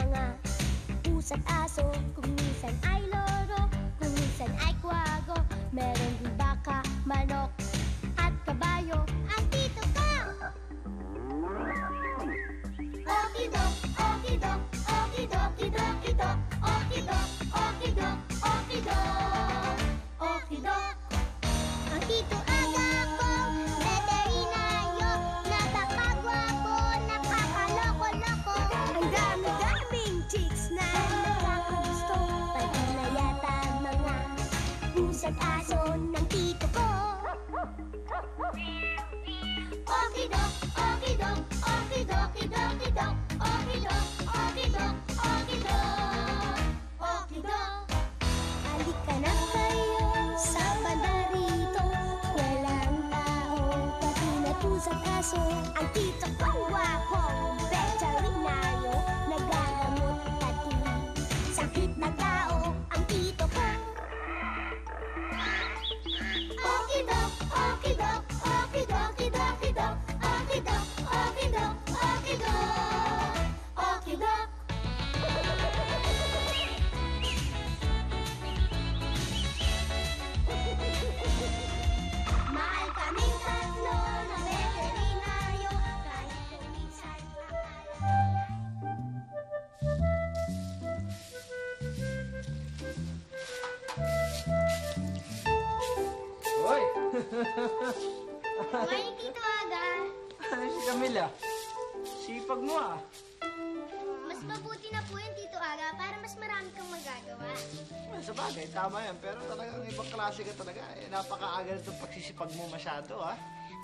mga pusa't aso. Kung minsan ay loro, kung minsan ay kwago Meron din baka, manok, Ang tito ko Ngayon dito aga si Camila. Sipag mo ah. Mas mabuti na po yun Tito Aga para mas marami kang magagawa. Well, sa bagay, tama yan. Pero talagang ibang klase ka talaga. Eh, napakaaga na itong pagsisipag mo masyado ah.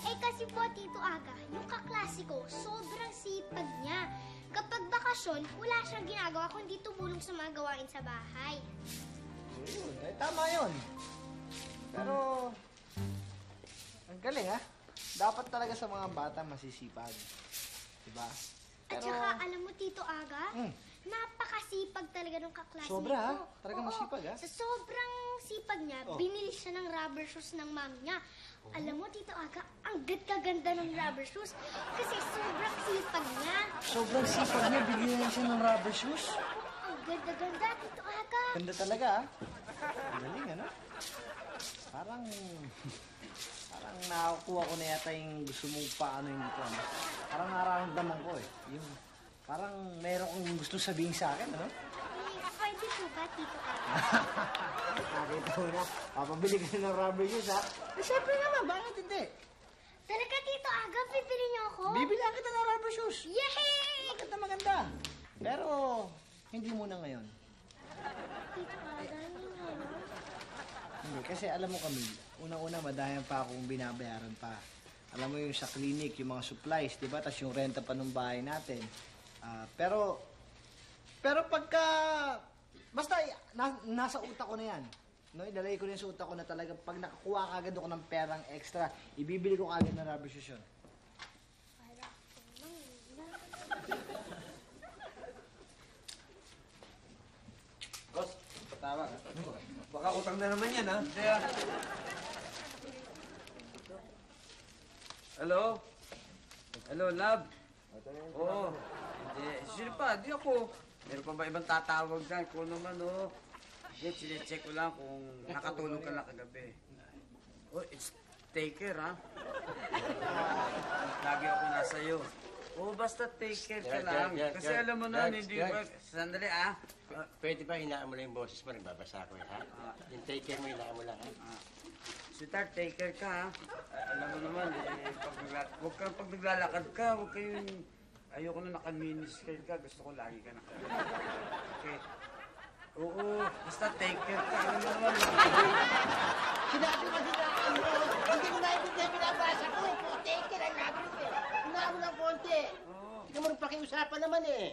Eh kasi po Tito Aga, yung kaklase ko, sobrang sipag niya. Kapag bakasyon, wala siyang ginagawa kundi tumulong sa mga gawain sa bahay. So, yun. Eh, tama yun. Pero, ang galing ah. Dapat talaga sa mga bata masisipag. Diba? At saka, alam mo Tito Aga, Mm. napakasipag talaga ng kaklase Sobra, ko. ha? Talaga Oo, masipag, ha? Sa sobrang sipag niya, Oh. binili siya ng rubber shoes ng mom niya. Alam mo, Tito Aga, ang ganda-ganda ng rubber shoes kasi sobrang sipag niya. Sobrang sipag niya, bigyan siya ng rubber shoes. Ang ganda-ganda, Tito Aga. Ganda talaga ah. Ang galing ano? Parang... Parang nakakuha ko na yata yung gusto mong paano yung. Ano? Parang nararamdaman ko eh. Yung, parang meron kong gusto sabihin sa akin, ano? Pwede po ba, Tito? Nakita mo na, papabili ka ng rubber shoes ha? Eh, syempre naman, bakit hindi? Talaga, Tito Aga, bibili niyo ako? Bibilihan kita ng rubber shoes. Yay! Maganda, maganda. Pero, hindi muna ngayon. Tito Aga, hindi mo na. Hindi, kasi alam mo kami, unang-una madayan pa akong binabayaran pa. Alam mo yung sa clinic, yung mga supplies, di ba? Tapos yung renta pa ng bahay natin. Ah, pero, pero pagka, basta na, nasa utak ko na yan. No, idalay ko na sa utak ko na talaga pag nakakuha ka agad ako ng perang extra, ibibili ko agad ng rubber shoes yun. Boss, patawag. Baka utang na naman yan, ha? Hindi, ah. Hello? Hello, love? Oo. Hindi, sino pa? Di ako. Meron pa ba ibang tatawag dyan? Kung naman, oh. Hindi, sinecheck ko lang kung nakatulog ka na kagabi. Oh, it's taker, ha? Lagi ako nasa iyo. Oo, basta take care ka lang. Kasi alam mo na, hindi ba... Sandali, ah. P- Pwede ba hinaan mo lang yung boses mo? Nagbabasa ko eh, ha? Yung take care mo, hinaan mo lang, ha? Sweetheart, take care ka, ha? Ah, alam mo naman, eh, pag, nagla- huwag ka, pag naglalakad ka, huwag kayong... Ayoko na naka-miniskirt ka, gusto ko lagi ka naka Okay. Oo, basta take care ka. Alam mo naman, Sinabi ko hinaan mo. Hindi ko naiintindihan binabasa ko eh. Putik ka lang labi ko eh. Hinaan mo ng konti. Oo. Hindi ka marunong pakiusapan naman eh.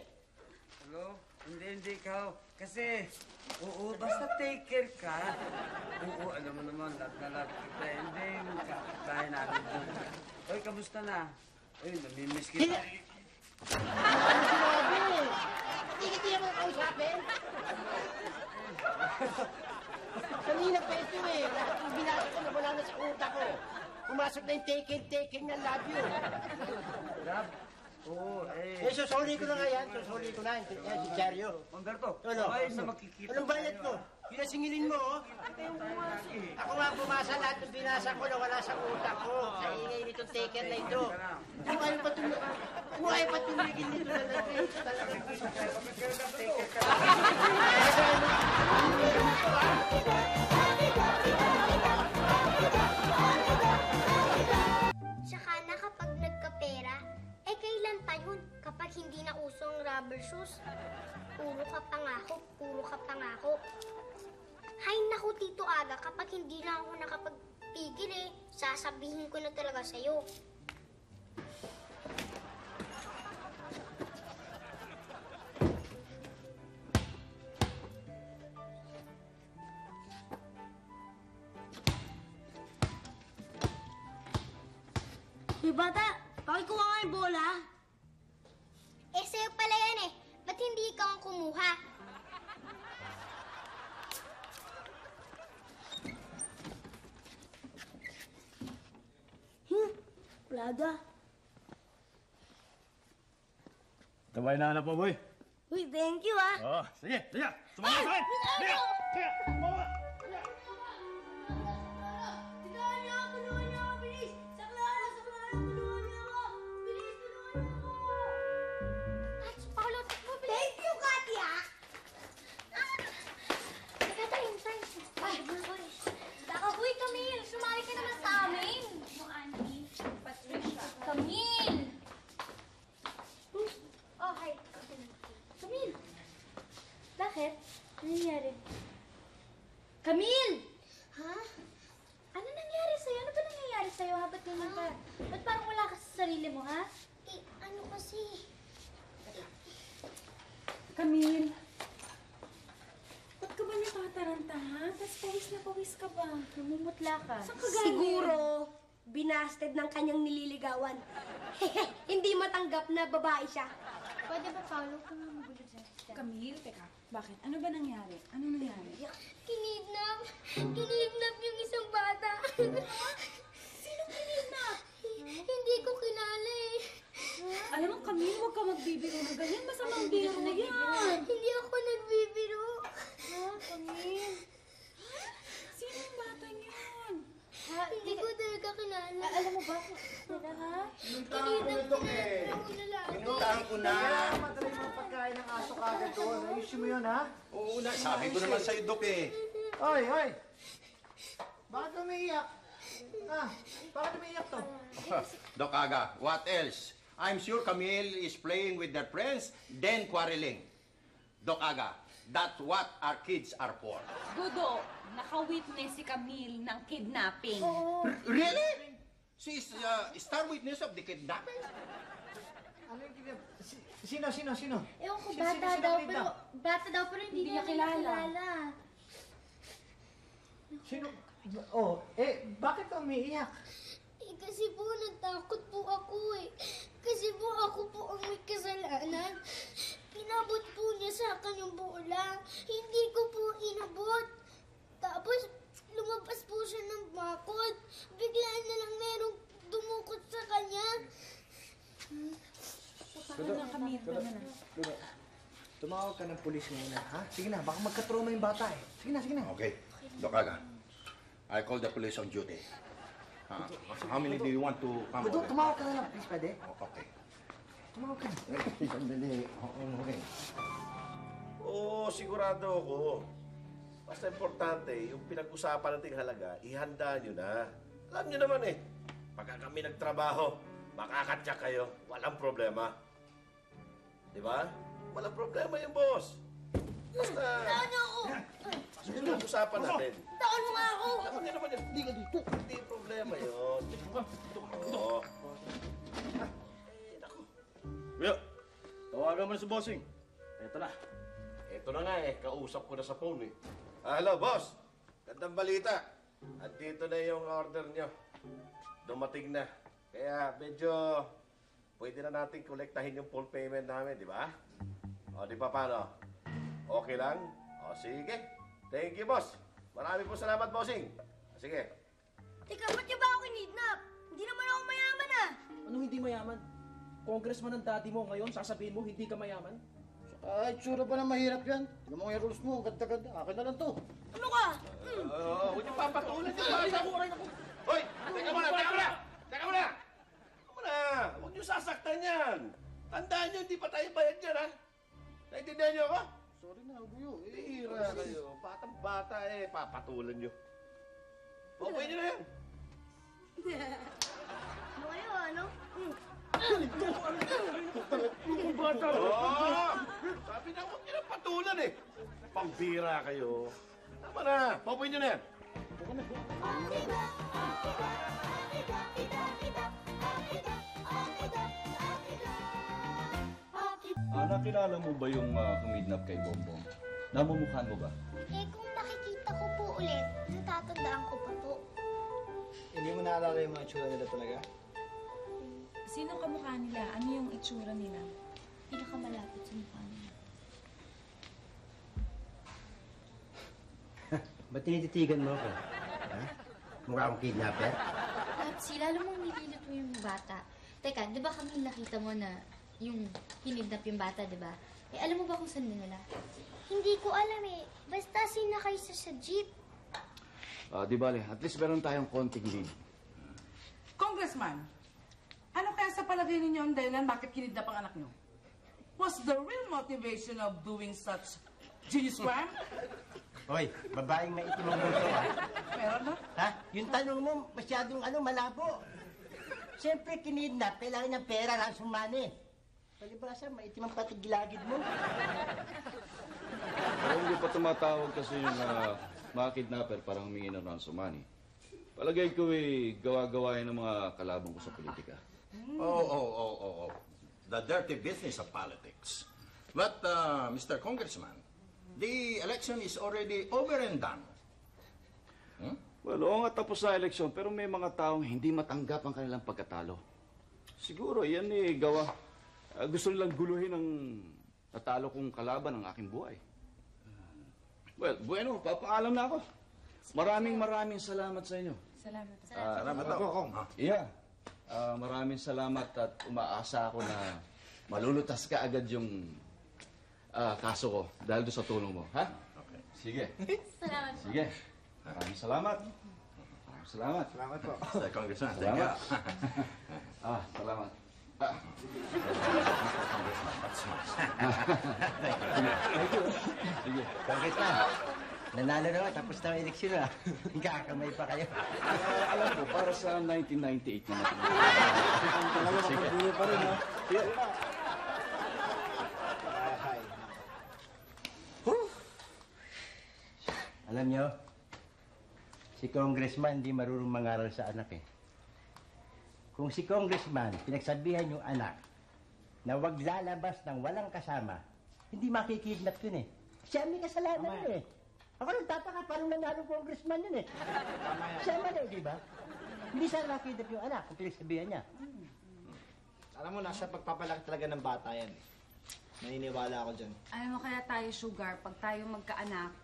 Hello? Hindi, hindi ikaw. Kasi, oo, basta take care ka. Oo, alam mo naman, love na love kita. Hindi, magkakatahin natin doon. Oy, kamusta na? Uy, namimiss kita. Ano sinabi? Hindi mo kausapin. Kanina pa ito eh. Lahat ng binasa ko nawala na sa utak ko. Pumasok na yung taken, taken na love you. Love, Oo, eh. Eh, susuli ko na nga yan. Susuli ko na. Yan, si Chario. Umberto, Ano? tayo na makikita. Anong bayad mo? Pinasingilin mo, oh. Ako nga bumasa lahat ng binasa ko na wala sa utak ko. Sa ingay nitong taker na ito. Kung ayaw pa tumigil, kung ayaw pa tumigil nito na lang, eh, talagang Tsaka shoes, puro ka pangako, puro ka pangako. Hay naku, Tito Aga, kapag hindi na ako nakapagpigil eh, sasabihin ko na talaga sa'yo. Hey, bata, pakikuha nga yung bola. Eh, sa'yo pala yan eh. Ba't hindi ikaw ang kumuha? Hmm, Prada. Ito ba hinahanap mo, boy? Uy, thank you ah. Oo, sige, sige. Sumama sa akin. Sige, sige. Sumama. Namumutla ka. Saan ka galing? Siguro, binasted ng kanyang nililigawan. Hindi matanggap na babae siya. Pwede ba, Paolo? Kung magulo sa Camille, teka, bakit? Ano ba nangyari? Ano nangyari? Kinidnap. Kinidnap yung isang bata. Sino kinidnap? Hindi ko kilala eh. Alam mo, Camille, huwag ka magbibiro na ganyan. Masamang biro yan. Hindi ako nagbibiro. Ha, Camille? Sino yung bata niyan? Hindi ko talaga kilala. Alam mo ba? Teka, ha? Kinidnap ko na yung lalaki. Pinuntahan ko na. Kaya mo pagkain ng aso kagad doon. Ayusin mo yun, ha? Oo na, sabi ko naman sa'yo, Dok eh. Oy, oy! Bakit umiiyak? Ah, bakit umiiyak to? Dok Aga, what else? I'm sure Camille is playing with their friends, then quarreling. Dok Aga, that's what our kids are for. Gudo, naka-witness si Camille ng kidnapping. Really? She's uh, star witness of the kidnapping? Ano yung. Si- Sino, sino, sino? Ewan ko, Sino, bata sino, sino daw, pero, bata daw, pero hindi, Hindi niya niya kilala. kilala. Sino? Oh, eh, bakit ka umiiyak? Eh, kasi po natakot po ako eh. Kasi po ako po ang may kasalanan. Pinabot po niya sa akin yung bola. Hindi ko po inabot. Tapos, lumabas po siya ng bakod. Biglaan na lang merong dumukot sa kanya. Tama na, na. Lulo, tumawag ka ng pulis muna, ha? Sige na, baka magkatrauma yung bata eh. Sige na, sige na. Okay, Dok Aga, I call the police on duty. Uh, how many do you want to come Budo, over? tumawag ka na lang, please, pwede? Oh, Okay. Tumawag ka na. Sandali. Oo, okay. Oo, sigurado ako. Basta importante, yung pinag-usapan nating halaga, ihanda nyo na. Alam nyo naman eh, pagka kami nagtrabaho, makakatyak kayo, walang problema. Di ba? Walang problema yung boss. Basta, Taon niyo ako! basta pinag-usapan natin. Taon mo nga ako! Alam nyo naman yun. Hindi ka dito. Hindi problema yun. Oo. Eh, naku. Kuya, tawagan mo na si Bossing. Eto na. Ito na nga eh, kausap ko na sa phone eh. Ah, hello, boss. Gandang balita. Andito na yung order nyo. Dumating na. Kaya medyo pwede na natin kolektahin yung full payment namin, di ba? O, di ba paano? Okay lang? O, sige. Thank you, boss. Marami po salamat, bossing. Sige. Teka, ba't niya ba ako kinidnap? Hindi naman ako mayaman ah. Anong hindi mayaman? congressman ng daddy mo ngayon, sasabihin mo hindi ka mayaman? Ay, tsura pa na mahirap yan. Tignan mo nga yung rules mo, ganda-ganda. Akin na lang to. Ano ka? Oo, huwag niyo papatulan yung basa ko. Hoy, teka muna, teka muna! Teka muna! Teka muna! Huwag niyo sasaktan yan! Tandaan niyo, hindi pa tayo bayad yan, ha? Naintindihan niyo ako? Sorry na, Buyo. Eh, Hira kayo. Batang bata eh, papatulan niyo. Okay niyo na yan. Ano kayo, ano? Oo! Sabi na huwag niyo na patulan eh. Pambira kayo. Tama na, papuin niyo na yan. Ah, nakilala mo ba yung uh, kumidnap kay Bongbong? Namumukhaan mo ba? Eh, kung nakikita ko po ulit, natatandaan ko pa po. Hindi mo naalala yung mga tsura nila talaga? Sino kamukha nila? Ano yung itsura nila? Pinakamalapit sa mukha niya. Ba't tinititigan mo ako? Ha? Mukha akong kidnapper? At si lalo mong nililito yung bata. Teka, di ba kami nakita mo na yung hinidnap yung bata, di ba? Eh, alam mo ba kung saan nila? Hindi ko alam eh. Basta sinakay sa sa jeep. Ah, di bale, at least meron tayong konting lead. Congressman, sa palagay ninyo ang dahilan bakit kinidnap ang anak niyo? What's the real motivation of doing such genius crime? Hoy, babaeng maitim ang gusto ha? Meron na? Ha? Yung tanong mo, masyadong ano, malabo. Siyempre, kinidnap, kailangan ng pera, ransom money. Palibasa, maitim ang patigilagid mo. Pero hindi pa tumatawag kasi yung uh, mga kidnapper parang humingi ng ransom money. Palagay ko eh, gawa-gawain ng mga kalabang ko sa politika. Oh, oh, oh, oh, oh. The dirty business of politics. But, uh, Mr. Congressman, the election is already over and done. Hmm? Well, oo nga tapos sa eleksyon, pero may mga taong hindi matanggap ang kanilang pagkatalo. Siguro, yan eh, gawa. ah, gusto nilang guluhin ang natalo kong kalaban ng aking buhay. Well, bueno, papaalam na ako. Maraming maraming salamat sa inyo. Salamat. Ah, Salamat ako, Kong. Iya. Ah, maraming salamat at umaasa ako na malulutas ka agad yung ah, kaso ko dahil doon sa tulong mo. Ha? Okay. Sige. Salamat. Sige. Maraming salamat. Maraming salamat. Salamat po. Mr. Congressman, thank Salamat. you. ah, salamat. Ah. Sige. Congressman, nanalo na ako, tapos na ang eleksyon ha. Kakamay pa kayo. Ah, alam ko, para sa 1998 na natin. Talaga, Sige. makabuyo pa rin, ha? Ay, Alam nyo, si Congressman hindi marunong mangaral sa anak eh. Kung si Congressman pinagsabihan yung anak na wag lalabas ng walang kasama, hindi makikidnap yun eh. Siya may kasalanan yun eh. Ako nagtataka parang nanalo Congressman yun eh. Siya mali, di ba? Hindi siya nakidnap yung anak kung pinagsabihan niya. Alam mo, nasa pagpapalaki talaga ng bata yan. Naniniwala ako dyan. Alam mo kaya tayo, Sugar, pag tayo magkaanak,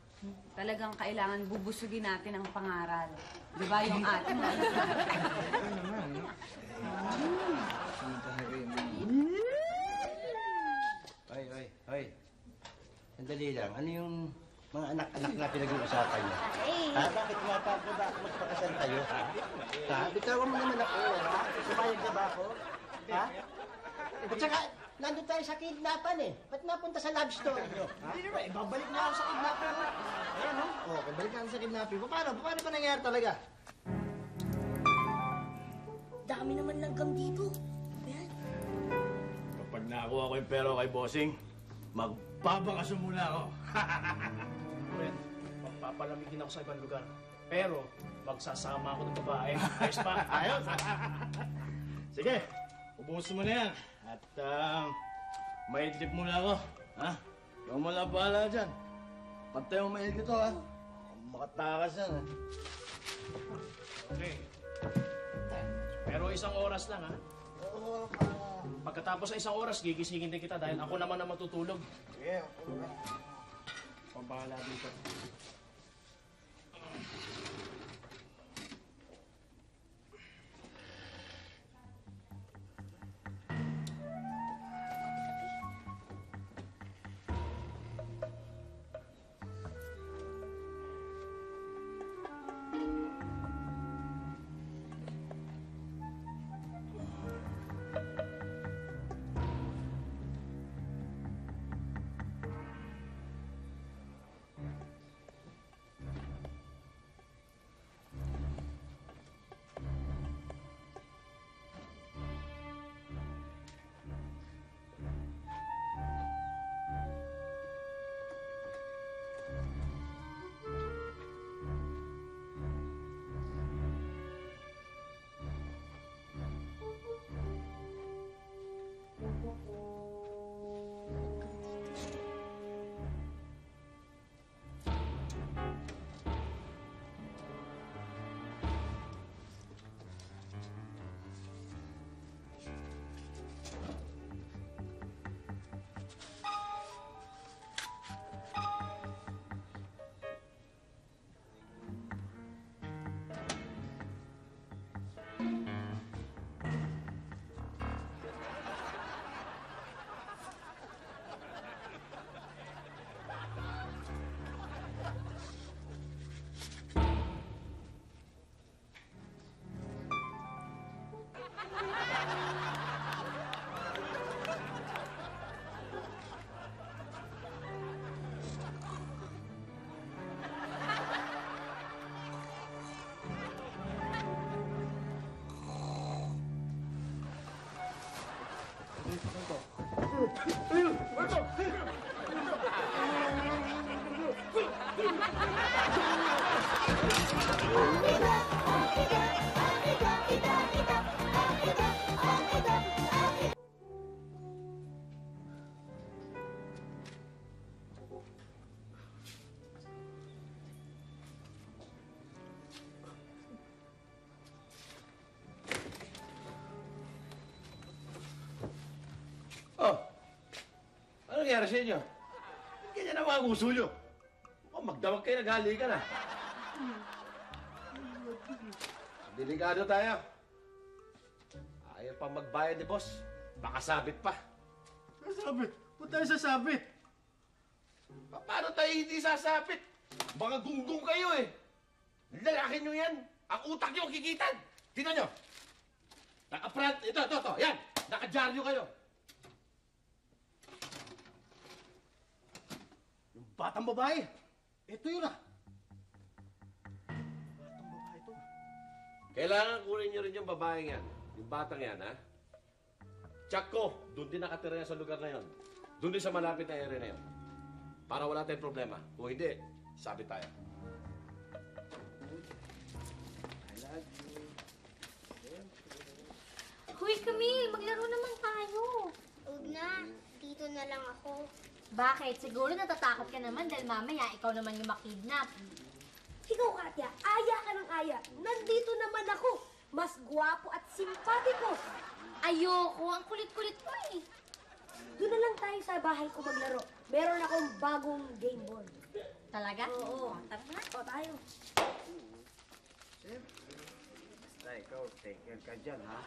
talagang kailangan bubusugin natin ang pangaral. Di ba yung ating mga Hoy, hoy, hoy. Sandali lang. Ano yung mga anak-anak na pinag-uusapan niyo? Ha? Bakit tumapagod ba ako magpakasal kayo? Ha? Ha? Bitawan mo naman ako, ha? Sumayag na ba ako? Ha? At saka, nandun tayo sa kidnapan eh. Ba't napunta sa love story niyo? Ha? Hindi naman, ibabalik na ako sa kidnapping. Ayan, no? Oh, babalik na ako sa kidnapping. Paano? Paano ba nangyari talaga? Dami naman lang gam dito. Ayan. Kapag nakuha ko yung pera kay Bossing, magpapakasyon muna ako. Well, magpapalamigin ako sa ibang lugar. Pero, magsasama ako ng babae. Ayos pa? Ayos! Sige, ubusin mo na yan. At, uh, may idlip muna ako. Ha? Mo lang bahala dyan. Pantay mo mail ko ha. Makatakas yan, ha? Okay. Pero isang oras lang, ha? Pagkatapos sa isang oras, gigisingin din kita dahil ako naman ang matutulog. Sige, Pambahala dito. Nangyari sa inyo? Ganyan ang mga gusto nyo. Oh, magdamag kayo, naghali ka na. Delikado tayo. Ayaw pa magbayad ni boss. Baka sabit pa. Sasabit? Ba't tayo sasabit? Pa- Paano tayo hindi sasabit? Mga gunggong kayo eh. Lalaki nyo yan. Ang utak nyo kikitan. Tingnan nyo. Naka-front. Ito, ito, ito. Yan. Naka-dyaryo kayo. Yung batang babae. Ito yun ah. Kailangan kunin nyo rin yung babaeng yan. Yung batang yan, ha? Tsak ko, doon din nakatira yan sa lugar na yon. Doon din sa malapit na area na yon. Para wala tayong problema. Kung hindi, sabi tayo. Huy, Camille, maglaro naman tayo. Huwag na. Dito na lang ako. Bakit? Siguro natatakot ka naman dahil mamaya ikaw naman yung makidnap. Ikaw, Katya, aya ka ng aya. Nandito naman ako. Mas gwapo at simpatiko. Ayoko, ang kulit-kulit mo eh. Doon na lang tayo sa bahay ko maglaro. Meron akong bagong game board. Talaga? Oo. Tara na. O, tayo. Basta ikaw, take care ka dyan, ha?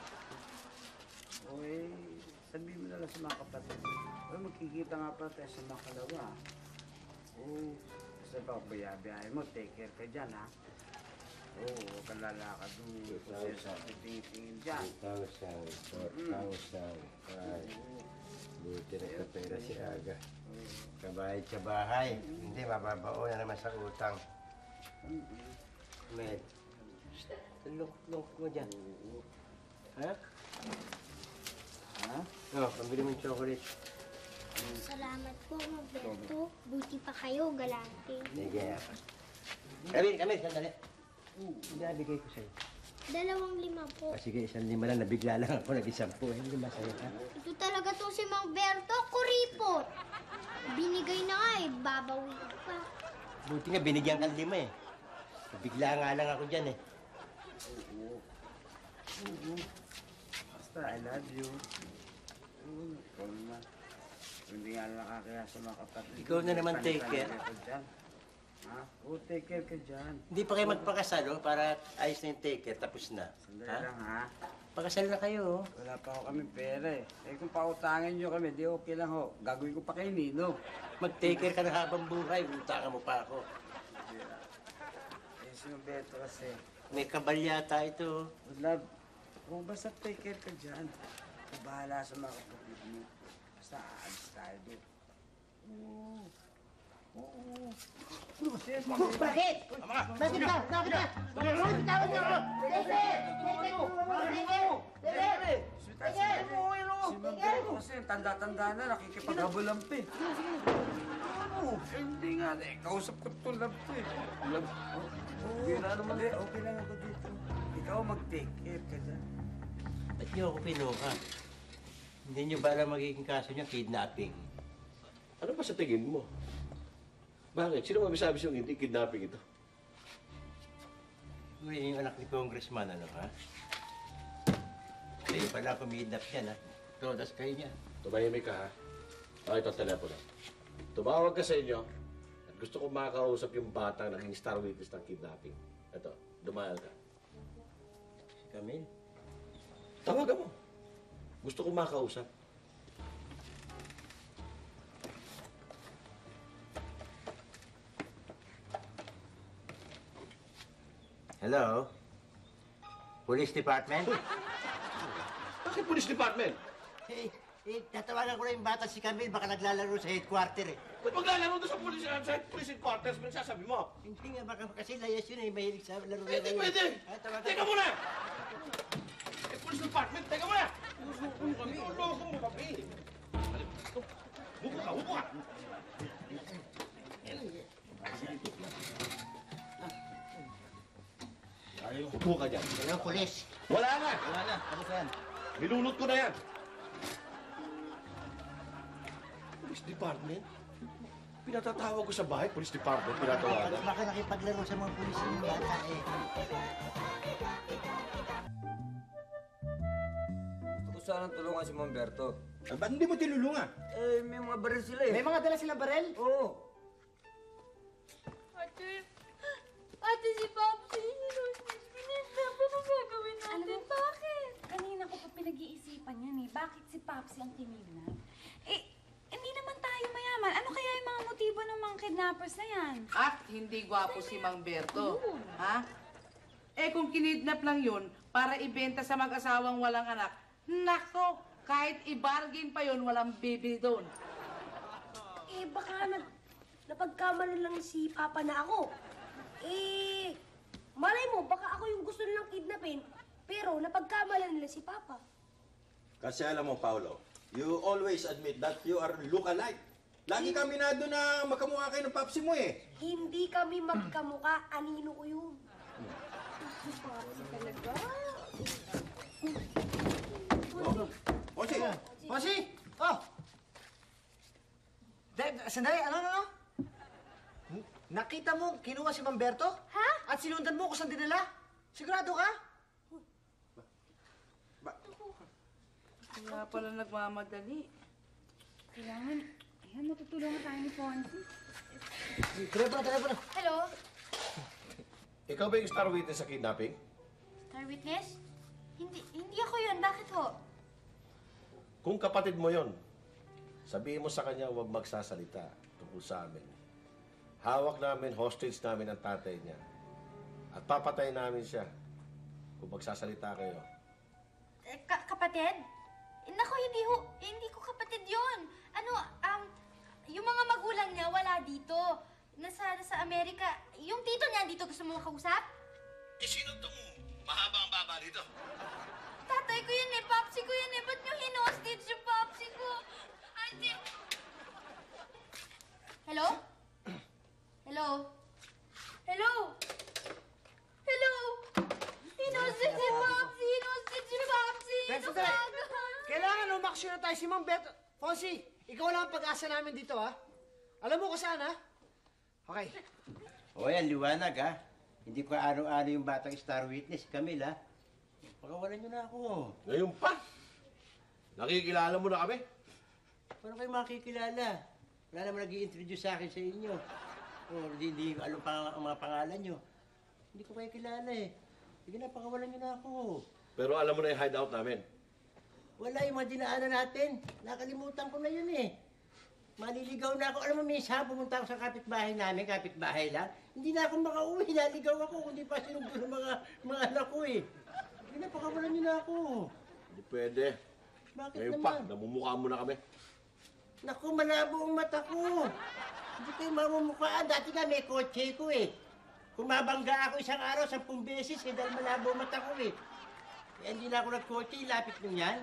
Eh, sabihin mo na lang sa mga kapatid. O magkikita nga pa tayo sa mga kalawa. O, basta ba, bayabiyahe mo, take care ka dyan, ha? Oo, huwag kang lalakad doon. Kasi sa titingin dyan. 2,000, 4,000, ay. Buti na pera si Aga. Kabahay sa bahay. Hindi, mababao na naman sa utang. Med, lungkot mo dyan. Ha? Ha? Oh, pambili mo yung chocolate. Salamat po, Roberto. Buti pa kayo, galante. Sige. Kamil, Kamil, sandali. Binabigay ko sa'yo. Dalawang lima po. O sige, isang lima lang. Nabigla lang ako. Nag-isampu. Hindi masaya ka. Ito talaga to si Mang Berto, kuripot. Binigay na nga eh, babawi ko pa. Buti nga, binigyan kang lima eh. Nabigla nga lang ako dyan eh. Basta, I love you. Ikaw naman. Hindi nga nakakaya sa mga kapatid. Ikaw na naman, take care. Ka dyan. Ha? Oo, take care ka dyan. Hindi pa kayo magpakasal, oh, para ayos na yung take care, tapos na. Sandali lang, ha? Pakasal na kayo, oh. Wala pa ako kami pera eh. Eh kung pautangin nyo kami, di okay lang ho. Gagawin ko pa kay Nino. Mag-take care ka na habang buhay, utangan mo pa ako. Eh, si Beto kasi. May kabalyata ito. oh. Love, kung basta take care ka dyan. Bahala sa mga kapatid mo. Basta aalis tayo doon. Oo. Oo. Bakit? Bakit ka? Bakit ka? Bakit bitawan niyo ako? Teke! Teke! Teke! Teke! Teke! Si Mang Beto kasi tanda-tanda na, nakikipaghabulampi. Oo, eh, hindi nga. Eh, kausap ko ito, eh. Love? Okay na naman eh. Okay lang ako dito. Ikaw mag-take care ka dyan. Ba't niyo ako pinuha? Hindi niyo ba alam magiging kaso niya, kidnapping? Ano ba sa tingin mo? Bakit? Sino mabisabi yung hindi kidnapping ito? Uy, yung anak ni Congressman, ano ha? Kayo pala kumidnap yan, ha? Todas kayo niya. Tumahimik ka, ha? Ako ito ang telepono. Tumawag ka sa inyo at gusto ko makakausap yung batang naging star witness ng kidnapping. Ito, dumayal ka. Si Camille? Tawagan mo. Gusto ko makausap. Hello? Police Department? Bakit Police Department? Eh, eh, tatawagan ko na yung bata si Camille, baka naglalaro sa headquarter eh. Ba't maglalaro doon sa police, uh, sa police headquarters? Ano sasabi mo? Hindi nga, baka kasi layas yun eh, mahilig sa laro Eh, di pwede! Ah, tawagan Teka muna! Police department, teka muna! Loko mo kami. Upo ka, upo ka. Ay, upo ka dyan. Hello, pulis. Wala na. Wala na. Tapos na yan. Nilunod ko na yan. Police Department? Pinatatawag ko sa bahay, Police Department, pinatawagan. Baka nakipaglaro sa mga pulis yung bata eh. Ko sanang tulungan si Mamberto. Eh, ba't hindi mo tinulungan? Eh, may mga baril sila eh. May mga dala silang barel? Oo. Ate, ate si Popsi, Pinip ano gagawin natin? Bakit? Kanina ko pa pinag-iisipan yan eh. Bakit si Papsi ang tinignan? Eh, hindi naman tayo mayaman. Ano kaya yung mga motibo ng mga kidnappers na yan? At hindi gwapo si Mang Berto. Ha? Eh kung kinidnap lang yun para ibenta sa mag-asawang walang anak, nako, kahit i-bargain pa yun, walang bibili doon. Eh, baka nag, napagkamali lang si Papa na ako. Eh, malay mo, baka ako yung gusto nilang kidnapin, pero napagkamali nila si Papa. Kasi alam mo, Paolo, you always admit that you are look-alike. Lagi kami na doon na magkamukha kayo ng papsi mo eh. Hindi kami magkamuka, anino ko yun. Papsi talaga. Ponsi! Oh! De, sandali, ano, ano, ano? N- Nakita mo, kinuha si Mamberto? Ha? At sinundan mo kung saan dinala? Sigurado ka? Kaya pala nagmamadali. Kailangan, ayan, matutulungan tayo ni Fonzie. Telepono, telepono. Hello? Ikaw ba yung star witness sa kidnapping? Star witness? Hindi, hindi ako yun. Bakit ho? Kung kapatid mo yon, sabihin mo sa kanya huwag magsasalita tungkol sa amin. Hawak namin, hostage namin ang tatay niya. At papatay namin siya kung magsasalita kayo. Eh, ka- kapatid? Eh, Nako, hindi ho, eh, hindi ko kapatid yon. Ano, um, yung mga magulang niya wala dito. Nasa, nasa Amerika. Yung tito niya dito gusto mo makausap? Eh, sino itong mahaba ang baba dito? Ko yun eh, papsi ko yun eh. Ba't niyo hinostage yung papsi ko? Ate! Hello? Hello? Hello? Hello? Hinostage si papsi! Hinostage si papsi! Teka, Ano sandali. gagawin? Kailangan umaksyon na tayo si Mamberto. Fonsi, ikaw lang ang pag-asa namin dito, ha? Alam mo kung saan, ha? Okay. O yan, liwanag ha. Hindi ko ano-ano yung batang star witness. Camille ha. Pakawalan nyo na ako. Ngayon pa? Nakikilala mo na kami? Paano kayo makikilala? Wala naman nag introduce sa akin sa inyo. O, hindi, hindi alam pa ang mga pangalan nyo. Hindi ko kayo kilala eh. Sige na, pakawalan nyo na ako. Pero alam mo na yung hideout namin. Wala yung mga dinaanan natin. Nakalimutan ko na yun eh. Maliligaw na ako. Alam mo, minsan pumunta ako sa kapitbahay namin, kapitbahay lang. Hindi na ako makauwi. Naligaw ako. Kundi pa sinundo ng mga, mga anak ko eh. Sige na, pakawalan nyo na ako. Hindi pwede. Bakit Ngayon naman? pa, namumukha mo na kami. Naku, malabo ang mata ko. Hindi kayo mamumukhaan. Dati nga may kotse ko eh. Kumabangga ako isang araw, sampung beses eh, dahil malabo ang mata ko eh. Kaya hindi na ako nagkotse, lapit nyo yan.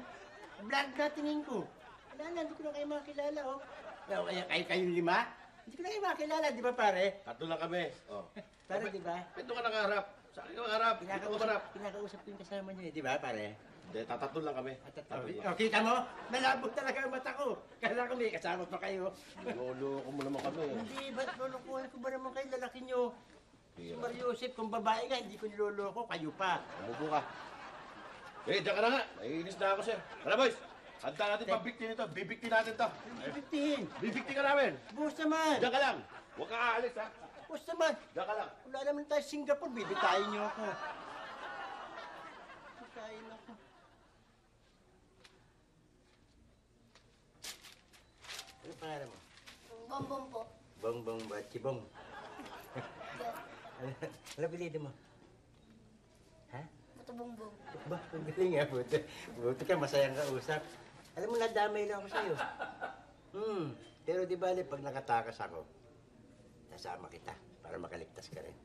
Vlog na tingin ko. Wala na, hindi ko na kayo makilala, oh. Kaya kaya kayo kayong lima? Hindi ko na kayo makilala, di ba pare? Tatlo lang kami. Oh. Pare, di ba? Pwede ka nakaharap. Saan ka nakaharap? Dito ka Kinakausap, harap. kinakausap ko yung kasama niyo eh, di ba pare? Hindi, tatatlo lang kami. Tatlo lang. Oh, kita mo? Malabo talaga ang mata ko. Kala ko may kasama pa kayo. Lolo ko mo naman kami. Hindi, ba't lulukuhan ko ba naman kayo lalaki nyo? Si Mario Joseph, kung babae nga, hindi ko niloloko, kayo pa. Umupo ka. Eh, diyan ka na nga. Naiinis na ako, sir. Tara, boys. Handa natin pabikti nito. Bibikti natin to. Bibiktihin. Bibikti ka namin. Buhos naman. Diyan ka lang. Huwag ka aalis, ha? Buhos naman. Diyan ka lang. Wala naman tayo sa Singapore, bibitayin niyo ako. Bibitayin ako. Ano pangalan mo? Bombom po. Bong Bong ba? Chibong. ano pilitin mo? Ha? Buto bongbong. Ba, ang galing nga, buti. Buti ka, masayang kausap. Alam mo, nadamay lang ako sa'yo. Hmm, pero di bale, pag nakatakas ako, nasama kita para makaligtas ka rin.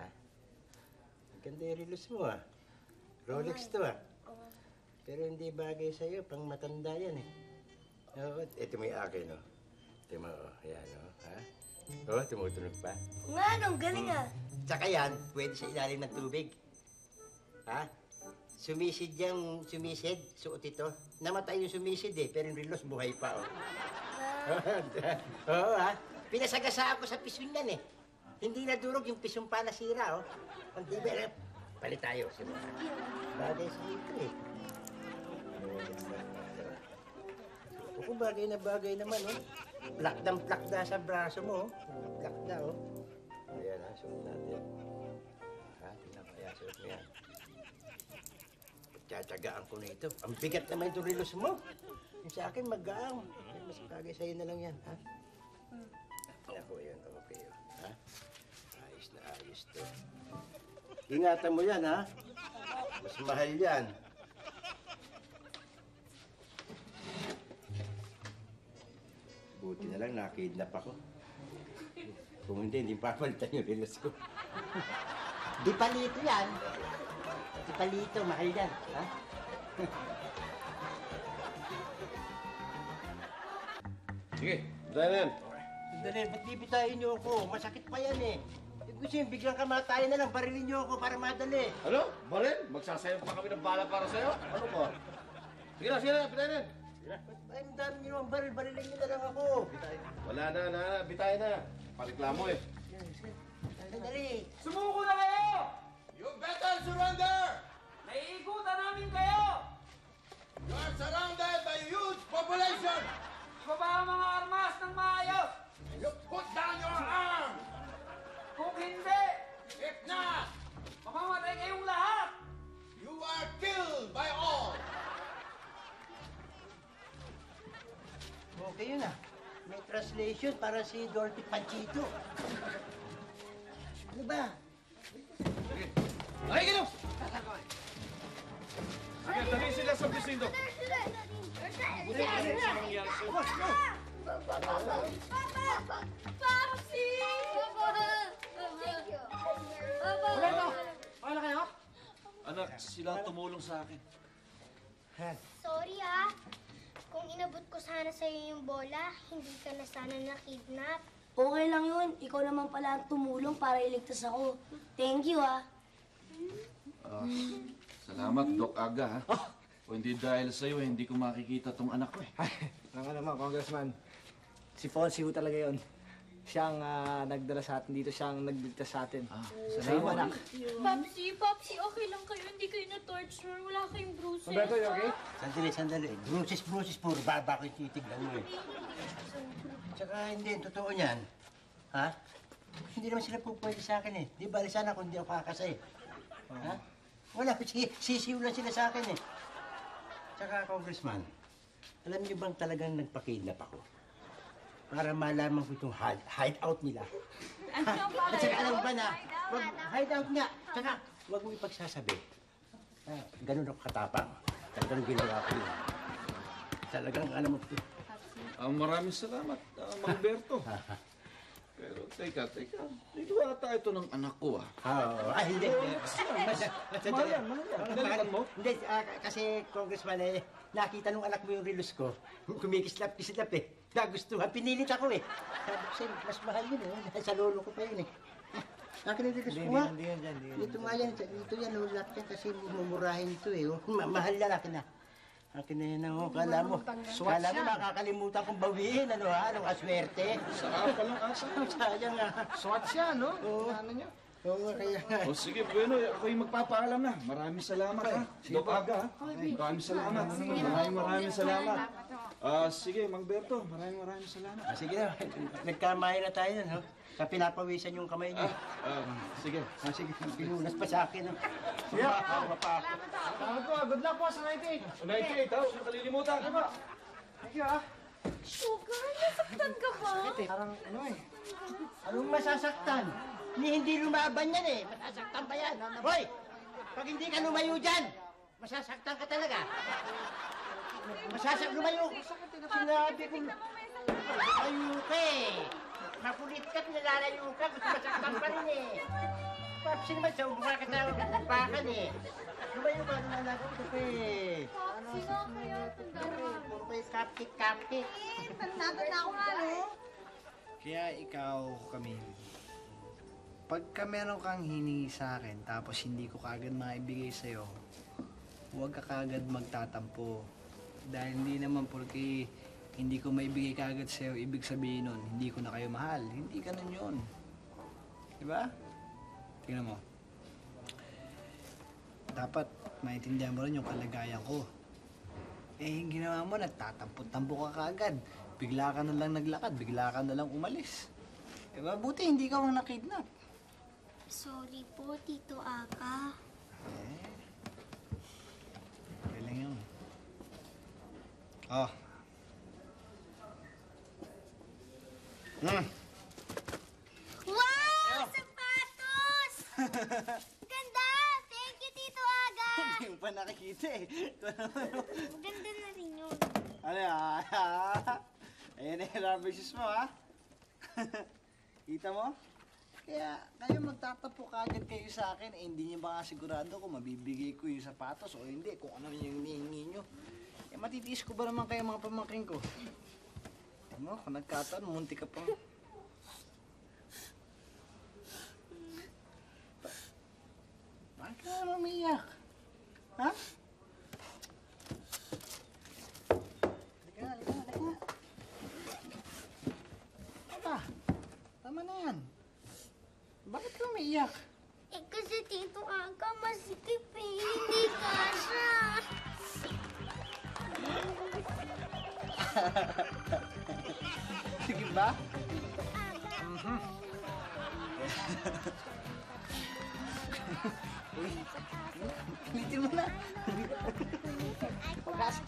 Ha? Ang ganda yung relos mo, ah. Rolex to, ah. Pero hindi bagay sa'yo, pang matanda yan, eh. Oo, ito yung akin, no? Ito mo, oh, yan, no? Ha? Oo, tumutunog pa. Nga, anong galing ah. Tsaka yan, pwede sa ilalim ng tubig. Ha? Sumisid yung sumisid, suot ito. Namatay yung sumisid eh, pero yung relos buhay pa, oh. Oo, ha? Pinasagasaan ko sa piswing yan eh. Hindi nadurog yung pisong pa nasira, oh. Ang tibay, eh. Palit tayo, sige. Bagay sa ito eh. Ako bagay na bagay naman, oh. Plak na plak na sa braso mo, oh. Plak na, oh. Ayan, ha, suot natin. Ha, ayan, suot mo yan. Tsatsagaan ko na ito. Ang bigat naman itong relos mo. Yung sa akin, magaang. Mas bagay sa'yo na lang yan, ha? Ako, yan, okay, oh. ha? Ayos na ayos to. Ingatan mo yan, ha? Mas mahal yan. Buti na lang nakidnap ako. Kung hindi, hindi papalitan yung relos ko. Di palito yan. Di palito, mahal yan. Ha? Sige, bitayin na yan. Dali, ba't bibitayin niyo ako? Masakit pa yan eh. Gusto yung biglang kamatayan na lang, barilin niyo ako para madali. Ano? Baril? Magsasayang pa kami ng bala para sa'yo? Ano ba? Sige na, sige na, bitayin na. Ay, ang dami niyo ang baril, barilin niyo na lang ako. Wala na, na, na, bitayin na. Paliklamo eh. Dali. Sumuko na kayo! You better surrender! Naiikutan namin kayo! You are surrounded by a huge population! Baba ang mga armas ng maayos! You put down your arm! Kung hindi, If not, mamamatay kayong lahat! you are killed by all! Okay yun ah. May translation para si Dorothy Panchito. Ano ba? Ay, gano'n! Sige, dali sila sa presinto. Buti ka rin sa nangyari sa'yo. Papsi! Papa! Thank you. Papa! Okay na kayo? Anak, sila tumulong sa akin. Sorry ah. Kung inabot ko sana sa'yo yung bola, hindi ka na sana na-kidnap. Okay lang yun. Ikaw naman pala ang tumulong para iligtas ako. Thank you ah. Ah, salamat, Doc Aga, ha? Kung hindi dahil sa'yo, eh, hindi ko makikita tong anak ko, eh. Ang ano naman, Congressman, si Fonzie ho talaga yon. Siya ang ah, nagdala sa atin dito, siya ang nagligtas sa atin. sa iyo, anak. Popsi, Popsi, okay lang kayo. Hindi kayo na-torture. Wala kayong bruises. Roberto, you okay? Sandali, sandali. Bruises, bruises, puro baba ko yung titignan mo eh. Tsaka hindi, totoo niyan. Ha? Hindi naman sila po pwede sa akin eh. Di bali sana kung hindi ako kakasay. Ha? Wala, si sisiw lang sila sa akin eh. Tsaka, Congressman, alam niyo bang talagang nagpakidnap ako? Para malaman ko itong hide- hideout nila. Ano ba At saka alam ba na, wag, hideout nga. Tsaka, huwag mo ipagsasabi. Ah, ganun ako katapang. Talagang ginawa ko yun. Talagang alam mo, Ang maraming salamat, uh, Magberto. Pero teka, teka. Ito ata ito ng anak ko, ah. Oo. Ay, hindi. Mahal yan, mahal yan. Dalikan mo? Hindi, ah, kasi congressman eh, nakita nung anak mo yung relos ko. Kumikislap-kislap eh. Nagustuhan, pinilit ako eh. Sabi ko mas mahal yun eh. Dahil sa lolo ko pa yun eh. Akin relos Hindi, ko hindi, yan hindi yan Ito nga yan, ito yan, ulat yan kasi mumurahin ito eh. oh. Ma- mahal yan, akin na. Akin na yan, oh. Kala mo, kala mo makakalimutan kong bawiin, ano ha? Anong aswerte? Saan pa lang asa? Sayang nga. Swatch yan, no? Ano nyo? Oo, kaya. O sige, bueno, ako yung magpapaalam na. Maraming salamat, ha? Doc Aga, ha? Maraming salamat. Maraming maraming salamat. Ah, sige, Mang Berto, maraming maraming salamat. Ah, sige na, nagkamay na tayo no? Sa pinapawisan yung kamay niyo. Ah, sige. Ah, sige, pinunas pa sa akin. No? Yeah. Mapawa pa ako. Salamat po. Good luck po sa 98. 98, ha? Huwag nakalilimutan. Thank you, ah. Sugar, nasaktan ka ba? Sakit eh. Parang ano eh. Anong masasaktan? Ni hindi lumaban yan eh. Masasaktan pa yan. Hoy! Pag hindi ka lumayo dyan, masasaktan ka talaga. Masasaktan lumayo. Sinabi ko, lumayo ka eh. Makulit ka't nilalayo ka, gusto masaktan pa rin eh. Paps naman sa ubuka ka sa ubukakan eh. Lumayo ka, nilalayo ka eh. Sino kaya itong dalawa? Puro kayo kapit-kapit. Eh, tanda na ako nga, no? Kaya ikaw, Camille, pagka meron kang hiningi sa akin tapos hindi ko kagad maibigay sa'yo, huwag ka kagad magtatampo. Dahil hindi naman porque hindi ko maibigay kagad sa'yo, ibig sabihin nun, hindi ko na kayo mahal. Hindi ganun yun. Diba? Tingnan mo. Dapat maintindihan mo rin yung kalagayan ko. Eh, yung ginawa mo, nagtatampo-tampo ka kagad. Bigla ka na lang naglakad, bigla ka na lang umalis. Eh, mabuti hindi ka mang nakidnap. Sorry po, Tito Aga. Okay lang yun. Oh. Hmm. Wow! Sapatos! Ganda! Thank you, Tito Aga! Hindi mo pa nakikita eh. Ganda na rin yun. ano yan? Ayan eh, rubber shoes mo ha. Kita mo? Kaya kayo magtatapo kagad kayo sa akin, eh, hindi niyo ba sigurado kung mabibigay ko yung sapatos o hindi, kung ano yung hinihingi nyo. Eh, matitiis ko ba naman kayo mga pamangking ko? Ano, kung nagkataon, munti ka pang... Eh, kasi Tito Aga, masikip eh. Hindi kasha. Sige ba? Mhm. Uy, ulitin mo na. Pagkas.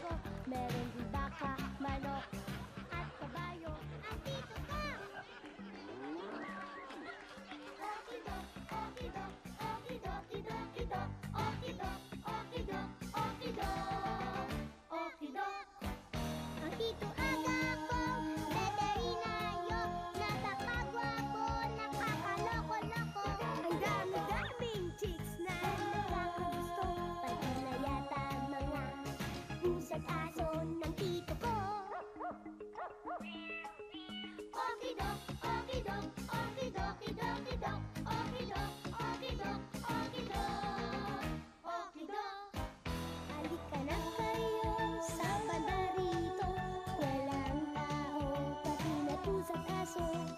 So.